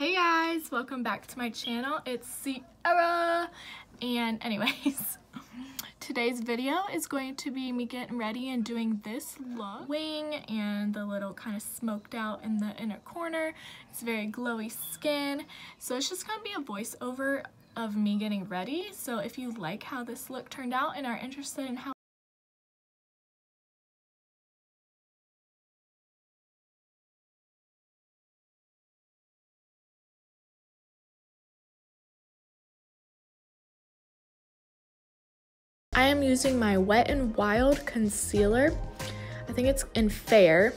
Hey guys, welcome back to my channel. It's Seairra. And anyways, today's video is going to be me getting ready and doing this look. Wing and the little kind of smoked out in the inner corner. It's very glowy skin. So it's just gonna be a voiceover of me getting ready. So if you like how this look turned out and are interested in how I am using my Wet n Wild concealer. I think it's in Fair.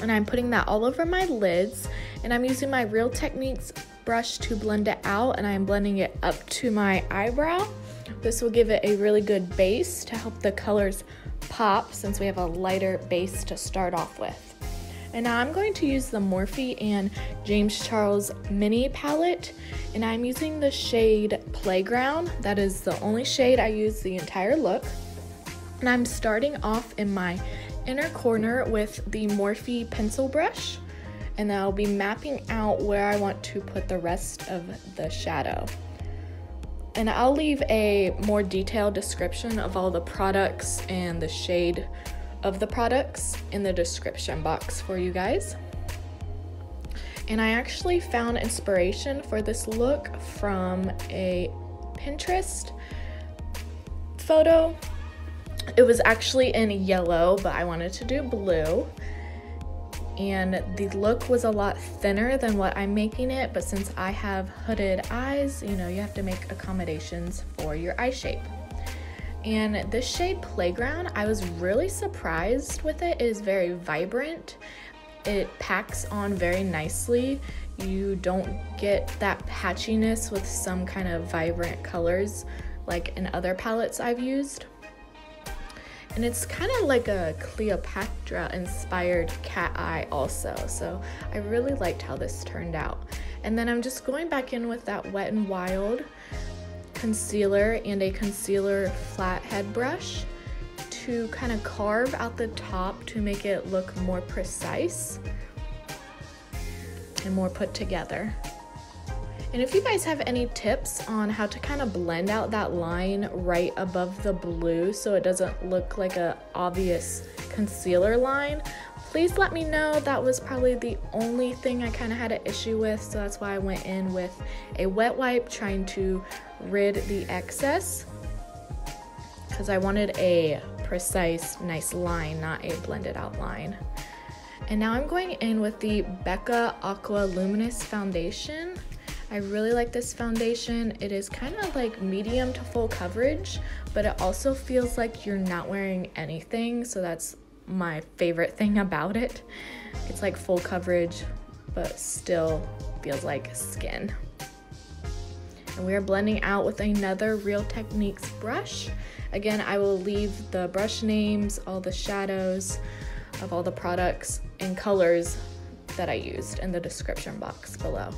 And I'm putting that all over my lids. And I'm using my Real Techniques brush to blend it out. And I'm blending it up to my eyebrow. This will give it a really good base to help the colors pop since we have a lighter base to start off with. And now I'm going to use the Morphe and James Charles mini palette and I'm using the shade Playground. That is the only shade I use the entire look. And I'm starting off in my inner corner with the Morphe pencil brush and I'll be mapping out where I want to put the rest of the shadow. And I'll leave a more detailed description of all the products and the shade of the products in the description box for you guys. And I actually found inspiration for this look from a Pinterest photo. It was actually in yellow, but I wanted to do blue. And the look was a lot thinner than what I'm making it, but since I have hooded eyes, you know, you have to make accommodations for your eye shape. And this shade Playground, I was really surprised with it. It is very vibrant. It packs on very nicely. You don't get that patchiness with some kind of vibrant colors like in other palettes I've used. And it's kind of like a Cleopatra inspired cat eye also. So I really liked how this turned out. And then I'm just going back in with that Wet and Wild concealer and a concealer flathead brush to kind of carve out the top to make it look more precise and more put together. And if you guys have any tips on how to kind of blend out that line right above the blue so it doesn't look like a obvious concealer line, please let me know. That was probably the only thing I kind of had an issue with, so that's why I went in with a wet wipe trying to rid the excess because I wanted a precise, nice line, not a blended out line. And now I'm going in with the Becca Aqua Luminous Foundation. I really like this foundation. It is kind of like medium to full coverage, but it also feels like you're not wearing anything, so that's my favorite thing about it. It's like full coverage, but still feels like skin. And we are blending out with another Real Techniques brush. Again, I will leave the brush names, all the shadows of all the products and colors that I used in the description box below.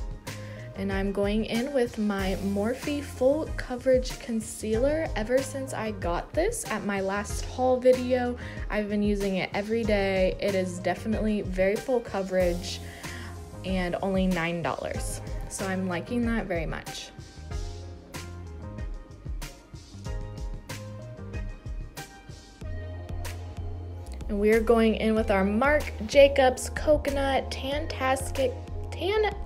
And I'm going in with my Morphe Full Coverage Concealer. Ever since I got this at my last haul video, I've been using it every day. It is definitely very full coverage and only $9. So I'm liking that very much. And we're going in with our Marc Jacobs Coconut Tantastic,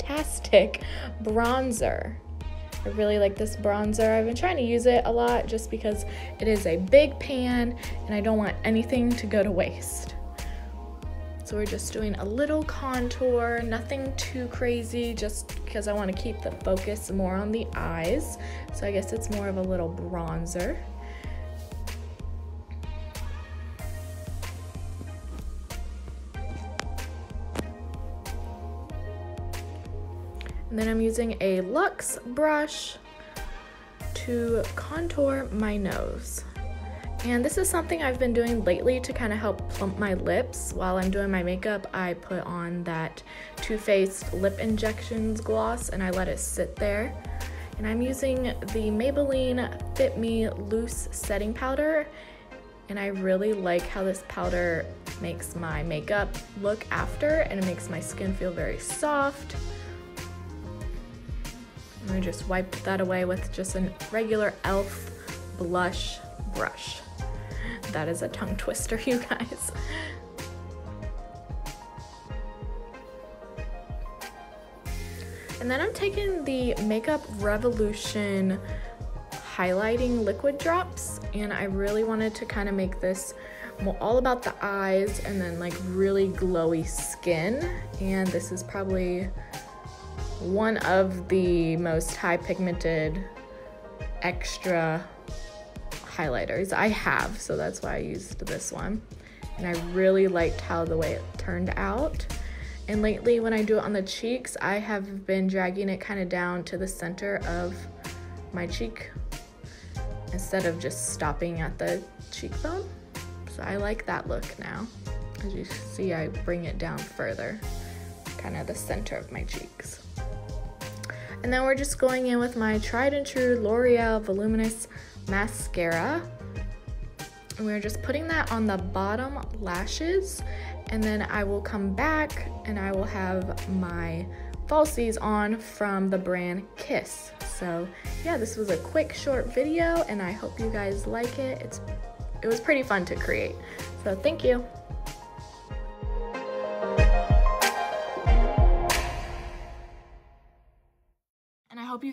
Tantastic Bronzer. I really like this bronzer. I've been trying to use it a lot just because it is a big pan and I don't want anything to go to waste. So we're just doing a little contour, nothing too crazy, just because I want to keep the focus more on the eyes. So I guess it's more of a little bronzer. And then I'm using a Luxie brush to contour my nose. And this is something I've been doing lately to kind of help plump my lips. While I'm doing my makeup, I put on that Too Faced Lip Injections gloss and I let it sit there. And I'm using the Maybelline Fit Me Loose Setting Powder. And I really like how this powder makes my makeup look after and it makes my skin feel very soft I'm gonna just wipe that away with just a regular e.l.f. blush brush. That is a tongue twister, you guys. And then I'm taking the Makeup Revolution highlighting liquid drops and I really wanted to kind of make this all about the eyes and then like really glowy skin and this is probably one of the most high pigmented extra highlighters I have so that's why I used this one and I really liked how the way it turned out and lately when I do it on the cheeks, I have been dragging it kind of down to the center of my cheek instead of just stopping at the cheekbone. So I like that look now. As you see, I bring it down further, kind of the center of my cheeks. And then we're just going in with my tried and true L'Oreal Voluminous Mascara. And we're just putting that on the bottom lashes and then I will come back and I will have my falsies on from the brand Kiss. So yeah, this was a quick short video and I hope you guys like it. It's It was pretty fun to create. So thank you.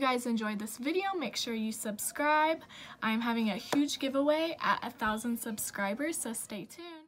Guys enjoyed this video. Make sure you subscribe. I'm having a huge giveaway at a thousand subscribers, so stay tuned.